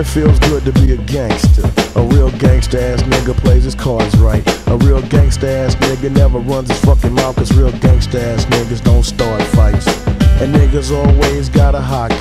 it feels good to be a gangster. A real gangster ass nigga plays his cards right. A real gangster ass nigga never runs his fucking mouth, cause real gangster ass niggas don't start fights. And niggas always got a high.